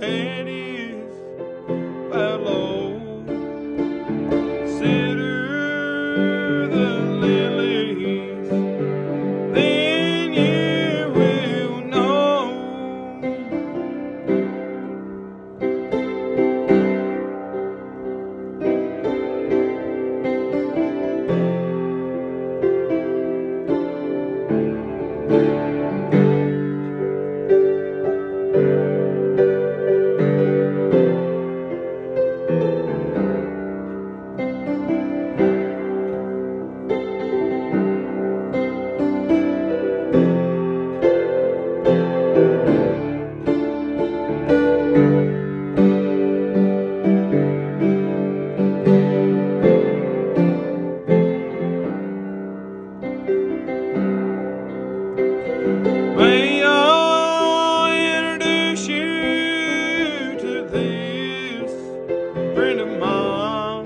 ready. this friend of mine.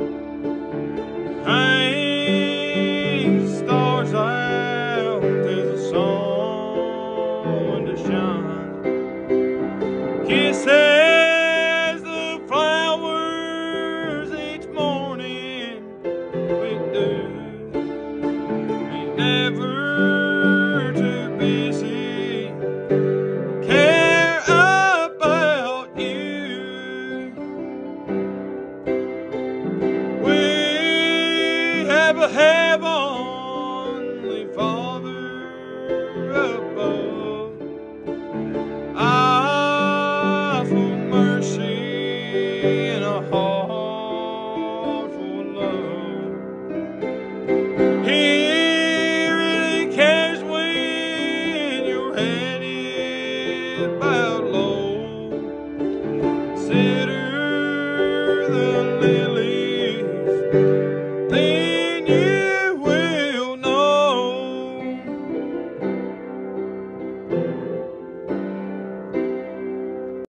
Stars out, a sun to shine. Kisses.